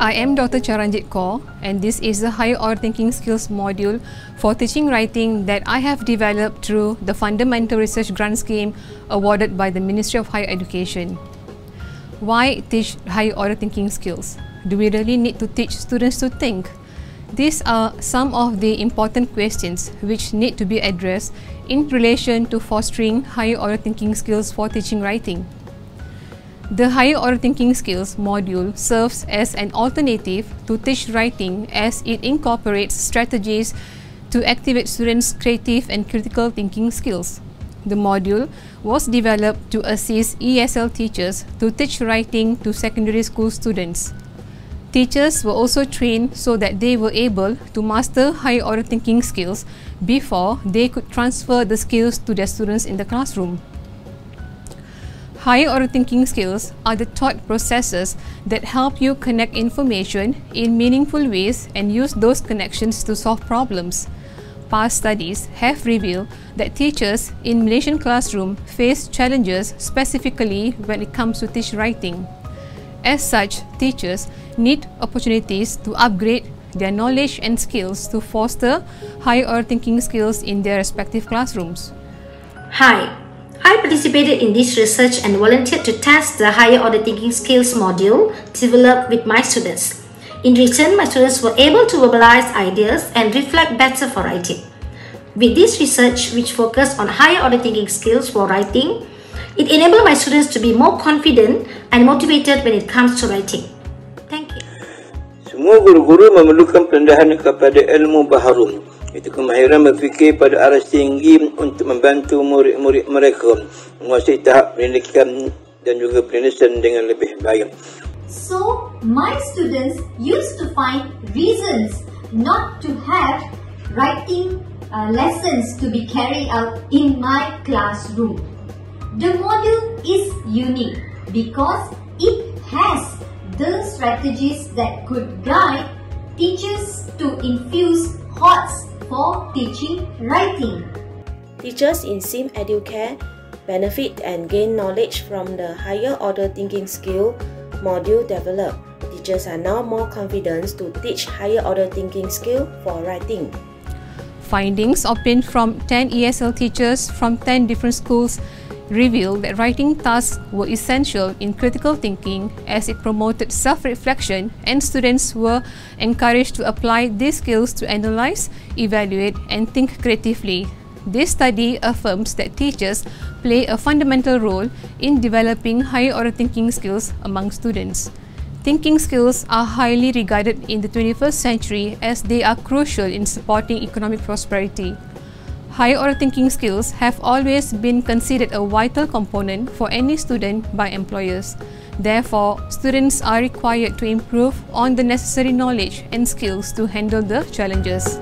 I am Dr. Charanjit Kaur and this is the Higher Order Thinking Skills module for teaching writing that I have developed through the Fundamental Research Grant Scheme awarded by the Ministry of Higher Education. Why teach higher order thinking skills? Do we really need to teach students to think? These are some of the important questions which need to be addressed in relation to fostering higher order thinking skills for teaching writing. The Higher Order Thinking Skills module serves as an alternative to teach writing as it incorporates strategies to activate students' creative and critical thinking skills. The module was developed to assist ESL teachers to teach writing to secondary school students. Teachers were also trained so that they were able to master higher order thinking skills before they could transfer the skills to their students in the classroom. Higher order thinking skills are the thought processes that help you connect information in meaningful ways and use those connections to solve problems. Past studies have revealed that teachers in Malaysian classroom face challenges specifically when it comes to teach writing. As such, teachers need opportunities to upgrade their knowledge and skills to foster higher order thinking skills in their respective classrooms. Hi, I participated in this research and volunteered to test the Higher Order Thinking Skills module developed with my students. In return, my students were able to verbalize ideas and reflect better for writing. With this research, which focused on higher order thinking skills for writing, it enabled my students to be more confident and motivated when it comes to writing. Semua guru-guru memerlukan perendahan kepada ilmu baharum itu kemahiran berfikir pada arah tinggi untuk membantu murid-murid mereka menguasai tahap pendidikan dan juga penulisan dengan lebih baik. So, my students used to find reasons not to have writing uh, lessons to be carried out in my classroom. The module is unique because it has the strategies that could guide teachers to infuse HOTS for teaching writing. Teachers in SIM Educare benefit and gain knowledge from the higher order thinking skill module developed. Teachers are now more confident to teach higher order thinking skill for writing. Findings obtained from 10 ESL teachers from 10 different schools revealed that writing tasks were essential in critical thinking as it promoted self-reflection and students were encouraged to apply these skills to analyze, evaluate and think creatively. This study affirms that teachers play a fundamental role in developing higher order thinking skills among students. Thinking skills are highly regarded in the 21st century as they are crucial in supporting economic prosperity. Higher order thinking skills have always been considered a vital component for any student by employers. Therefore, students are required to improve on the necessary knowledge and skills to handle the challenges.